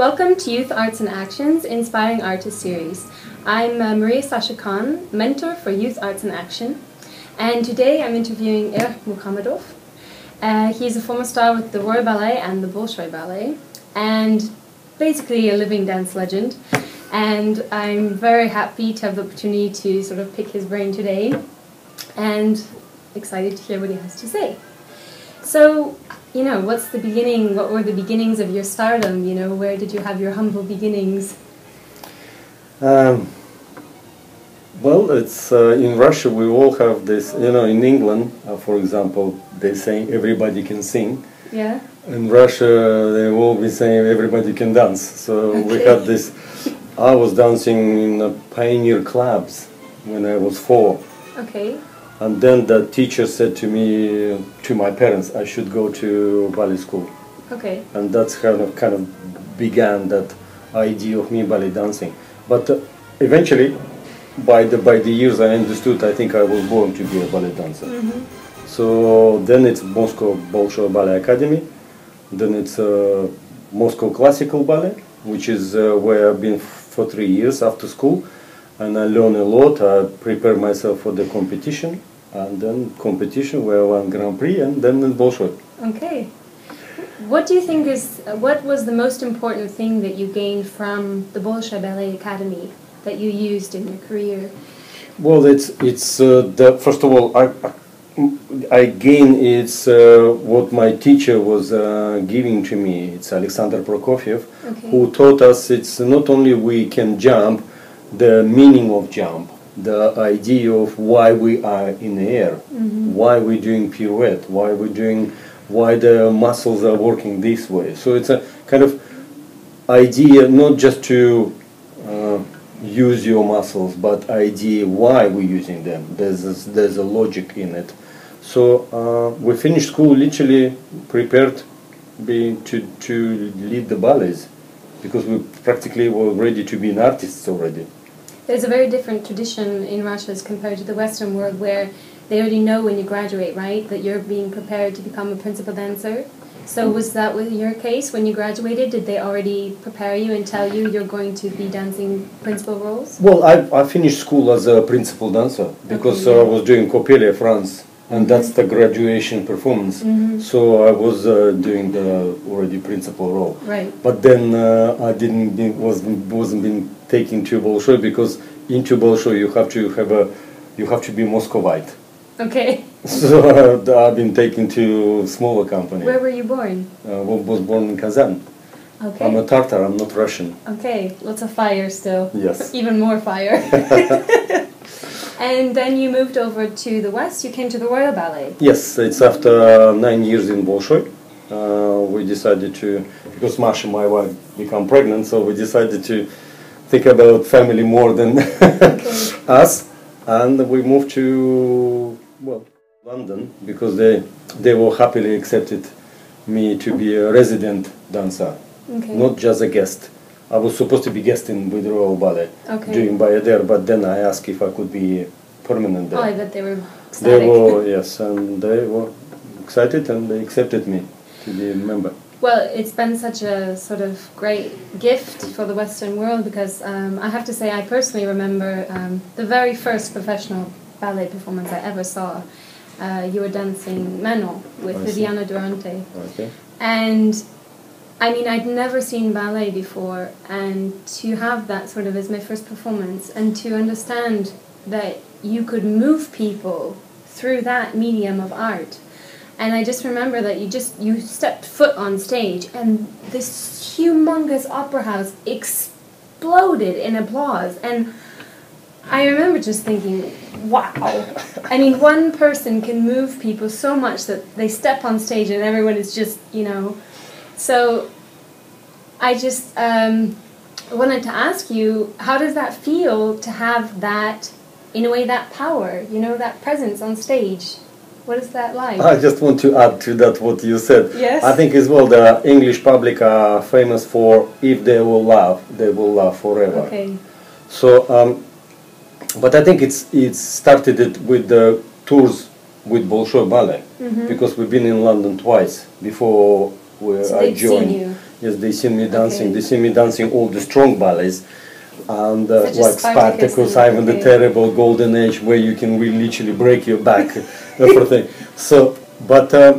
Welcome to Youth Arts in Action's Inspiring Artists series. I'm uh, Maria Sascha Khan, mentor for Youth Arts in Action, and today I'm interviewing Irek Mukhamedov. Uh, he's a former star with the Royal Ballet and the Bolshoi Ballet, and basically a living dance legend. And I'm very happy to have the opportunity to sort of pick his brain today, and excited to hear what he has to say. So, you know, what's the beginning? What were the beginnings of your stardom? You know, where did you have your humble beginnings? Um, well, it's uh, in Russia. We all have this. You know, in England, uh, for example, they say everybody can sing. Yeah. In Russia, they will be saying everybody can dance. So we had this. I was dancing in pioneer clubs when I was four, Okay. And then the teacher said to me, to my parents, I should go to ballet school. Okay. and that's kind of kind of began that idea of me ballet dancing. But uh, eventually, by the by the years I understood, I think I was born to be a ballet dancer. So then it's Moscow Bolshoi Ballet Academy, then it's uh, Moscow Classical Ballet, which is uh, where I've been f- for three years after school, and I learn a lot. I prepare myself for the competition, and then competition where I won Grand Prix, and then in Bolshoi. Okay. What do you think is what was the most important thing that you gained from the Bolshoi Ballet Academy that you used in your career? Well, it's it's uh, the first of all I I gain it's uh, what my teacher was uh, giving to me. It's Alexander Prokofiev, Okay. who taught us it's not only we can jump, the meaning of jump, the idea of why we are in the air, why we're doing pirouette, why we're doing, why the muscles are working this way. So it's a kind of idea not just to uh, use your muscles, but idea why we're using them. There's a, there's a logic in it. So uh, we finished school literally prepared being to to lead the ballets because we practically were ready to be an artists already. There's a very different tradition in Russia as compared to the Western world where they already know when you graduate, right, that you're being prepared to become a principal dancer. So was that with your case when you graduated? Did they already prepare you and tell you you're going to be dancing principal roles? Well, I, I finished school as a principal dancer because Okay, uh, I was doing Coppelia, France, and that's the graduation performance. Mhm. So I was uh, doing the already principal role. Right. But then uh, I didn't be, wasn't wasn't been taken to Bolshoi because into Bolshoi you have to have a you have to be Moscovite. Okay. So uh, I've been taken to smaller company. Where were you born? Uh, wa- was born in Kazan. Okay. I'm a Tartar. I'm not Russian. Okay, lots of fire still. Yes. Even more fire. and then you moved over to the West. You came to the Royal Ballet. Yes, it's after uh, nine years in Bolshoi. Uh, we decided to because Masha, my wife, became pregnant, so we decided to think about family more than us, and we moved to well London because they they were happily accepted me to be a resident dancer, Okay. not just a guest. I was supposed to be guesting with Royal Ballet Okay. doing ballet there, but then I asked if I could be permanent there. Oh, I bet they were They were yes, and they were excited and they accepted me to be a member. Well, it's been such a sort of great gift for the Western world because um, I have to say I personally remember um, the very first professional ballet performance I ever saw. Uh, you were dancing Manon with Viviana Durante. Okay. And I mean, I'd never seen ballet before, and to have that sort of as my first performance, and to understand that you could move people through that medium of art. And I just remember that you just you stepped foot on stage, and this humongous opera house exploded in applause, and I remember just thinking, wow. I mean, one person can move people so much that they step on stage and everyone is just, you know. So I just um, wanted to ask you, how does that feel to have that in a way, that power, you know, that presence on stage. What is that like? I just want to add to that what you said. Yes. I think as well the English public are famous for if they will laugh, they will laugh forever. okay. So, um, but I think it's it started it with the tours with Bolshoi Ballet because we've been in London twice before Mm-hmm. So I joined. you. Yes, they seen me dancing. Okay. They see me dancing all the strong ballets. And uh, as like Spartacus Ivan the. Terrible, Golden Age, where you can really literally break your back, everything. So, but uh,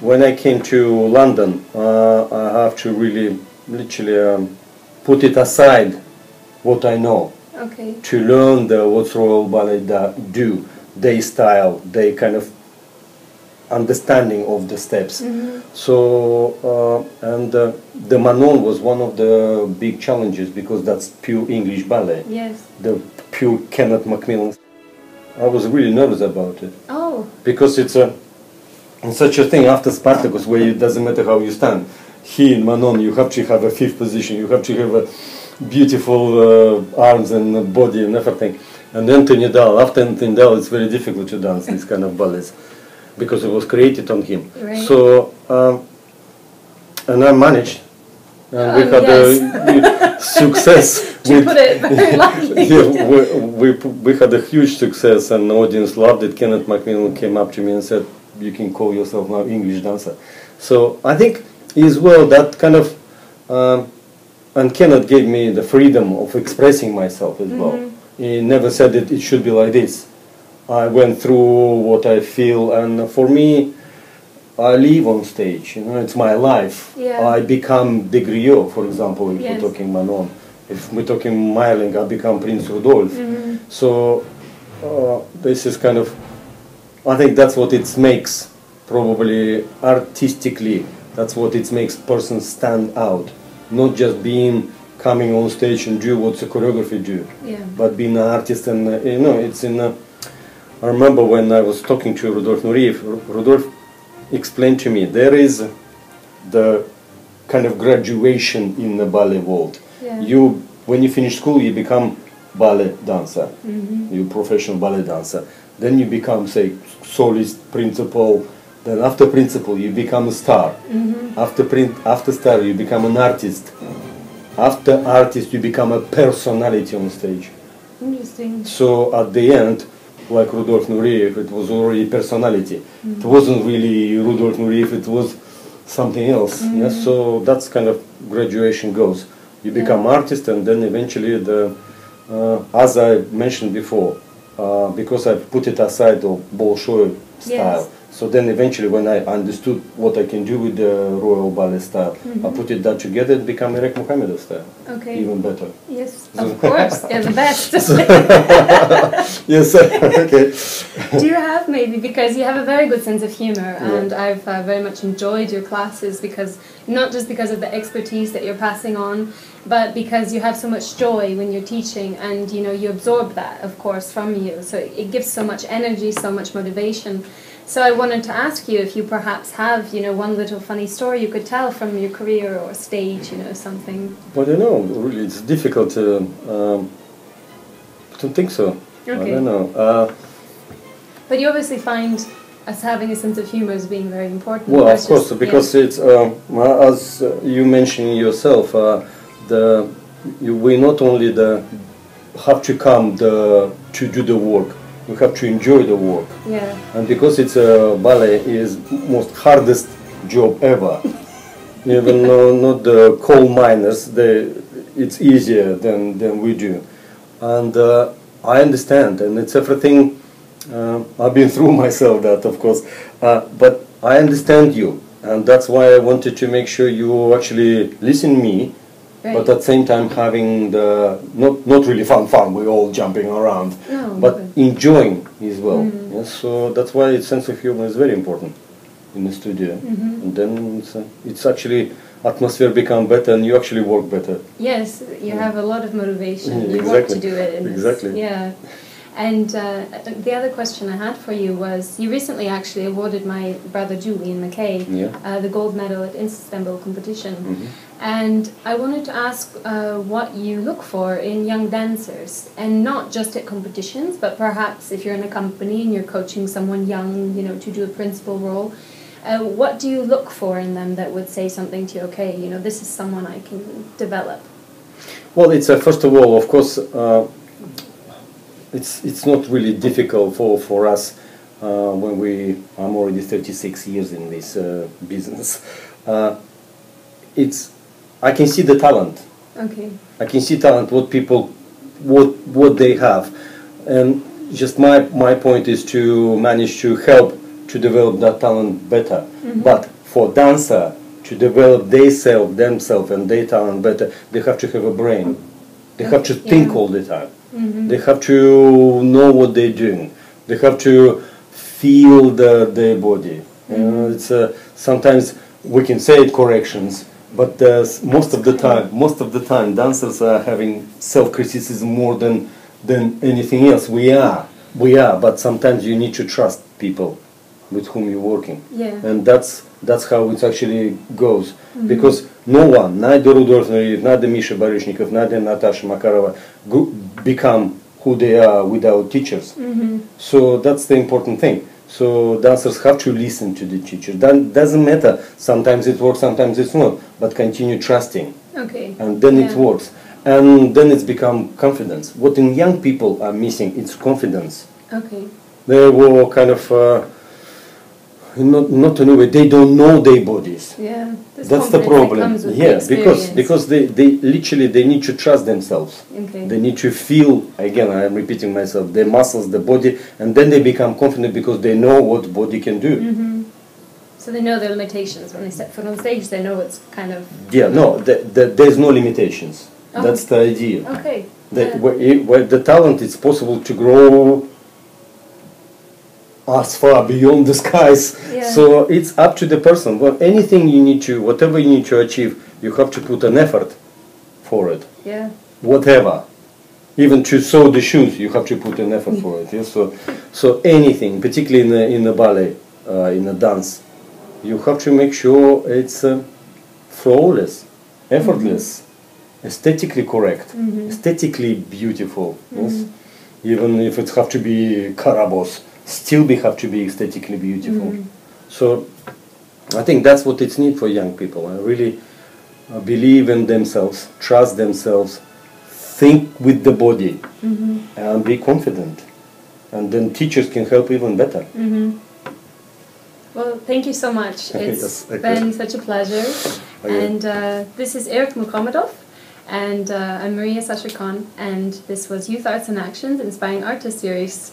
when I came to London, uh, I have to really, literally um, put it aside what I know Okay. to learn the what Royal Ballet da, do, their style, their kind of understanding of the steps. Mm-hmm. So, uh, and uh, the Manon was one of the big challenges because that's pure English ballet, Yes. the pure Kenneth MacMillan. I was really nervous about it Oh. because it's a it's such a thing after Spartacus where it doesn't matter how you stand. Here in Manon, you have to have a fifth position. You have to have a beautiful uh, arms and body and everything. And then Tinidal, after Tinidal, it's very difficult to dance these kind of ballets because it was created on him. Right. So, um, and I managed, and we Oh, had a success. To with- put it very lightly. yeah, we, we, we had a huge success and the audience loved it. Kenneth MacMillan came up to me and said, you can call yourself now English dancer. So I think as well that kind of, um, and Kenneth gave me the freedom of expressing myself as well. Mm-hmm. He never said that it should be like this. I went through what I feel and for me, I live on stage, you know, it's my life. Yeah. I become Des Grieux, for example, if Yes. we're talking Manon. If we're talking Mayerling, I become Prince Rudolf. Mm-hmm. So uh, this is kind of, I think that's what it makes, probably artistically, that's what it makes person stand out. Not just being coming on stage and do what the choreography do, Yeah. but being an artist and, uh, you know, it's in, uh, I remember when I was talking to Rudolf Nureyev, Rudolf explained to me, there is the kind of graduation in the ballet world. Yeah. You, when you finish school, you become ballet dancer. Mm-hmm. You professional ballet dancer. Then you become, say, solist, principal. Then after principal, you become a star. Mm-hmm. After print, after star, you become an artist. After artist, you become a personality on stage. Interesting. So at the end, like Rudolf Nureyev, it was already personality. It wasn't really Rudolf Nureyev, it was something else. Yes, so that's kind of graduation goes. You become artist, and then eventually the, uh, as I mentioned before, uh, because I put it aside of Bolshoi style. Yes. So then eventually, when I understood what I can do with the Royal Ballet style, I put it that together, and became Irek Mukhamedov style, Okay. even better. Yes, of course. They're the best. yes, okay. Do you have maybe because you have a very good sense of humor, and I've uh, very much enjoyed your classes because not just because of the expertise that you're passing on, but because you have so much joy when you're teaching, and you know you absorb that, of course, from you. So it gives so much energy, so much motivation. So I wanted to ask you if you perhaps have, you know, one little funny story you could tell from your career or stage, you know, something. Well, I don't know. Really, it's difficult to. Um, I don't think so. I don't know. Uh, But you obviously find us having a sense of humor as being very important. well, of course, yeah. because it's um, as uh, you mentioned yourself, uh, the you, we not only the have to come the to do the work, we have to enjoy the work, Yeah. and because it's a ballet is most hardest job ever. Even though not the coal miners, they, it's easier than, than we do. And uh, I understand, and it's everything uh, I've been through myself, that of course. Uh, but I understand you, and that's why I wanted to make sure you actually listen me, Right. but at the same time having the not not really fun fun. We're all jumping around, No, but but- enjoying as well. Mm. Yes, so that's why sense of humor is very important in the studio, Mm-hmm. and then it's, uh, it's actually atmosphere become better, and you actually work better. Yes, you have a lot of motivation. Mm, you want to do it. Exactly. Yeah. And uh, the other question I had for you was you recently actually awarded my brother Julian MacKay Yeah. uh, the gold medal at Istanbul competition. Mhm. And I wanted to ask uh, what you look for in young dancers, and not just at competitions, but perhaps if you're in a company and you're coaching someone young, you know, to do a principal role. Uh, what do you look for in them that would say something to you? Okay, you know, this is someone I can develop. Well, it's first of all, of course, uh, it's it's not really difficult for for us uh, when we. I'm already 36 years in this uh, business. Uh, it's I can see the talent. Okay. I can see talent. What people, what what they have, and just my my point is to manage to help to develop that talent better. But for dancer to develop themselves, themselves and their talent better, they have to have a brain. They have to think Yeah. all the time. They have to know what they're doing. They have to feel the their body. You know, it's uh, sometimes we can say it corrections, but uh, most of the time, most of the time, dancers are having self-criticism more than than anything else. We are, we are, but sometimes you need to trust people with whom you're working Yeah. and that's that's how it actually goes. Because no one neither Rudolf Nureyev, neither Misha Baryshnikov, neither Natasha Makarova go, become who they are without teachers. So that's the important thing. So dancers have to listen to the teacher. That doesn't matter. Sometimes it works sometimes it's not. But continue trusting. Okay. and then it works. And then it's become confidence. What in young people are missing it's confidence. Okay. they were kind of uh, not not it. They don't know their bodies. Yeah. That's the that problem. comes the Yeah, because because they, they literally they need to trust themselves. Okay. They need to feel again. I am repeating myself. Their muscles, the body, and then they become confident because they know what body can do. hmm So they know their limitations when they step foot on stage. They know it's kind of Yeah, no, the, the, there's no limitations. Oh. That's the idea. okay. That yeah. where, where the talent it's possible to grow as far beyond the skies. Yeah. So it's up to the person. Well, anything you need to, whatever you need to achieve, you have to put an effort for it. yeah. Whatever. Even to sew the shoes, you have to put an effort for it. Yeah? So, so anything, particularly in the, in the ballet, uh, in the dance, you have to make sure it's uh, flawless, effortless, aesthetically correct, aesthetically beautiful. Yes? Even if it have to be Carabosse, still be have to be aesthetically beautiful. So I think that's what it's need for young people. I really uh, believe in themselves, trust themselves, think with the body, and be confident. And then teachers can help even better. hmm Well, thank you so much. It's yes, been such a pleasure. Okay. And uh, this is Irek Mukhamedov, and uh, I'm Maria Sascha Khan, and this was Youth Arts in Action's Inspiring Artist Series.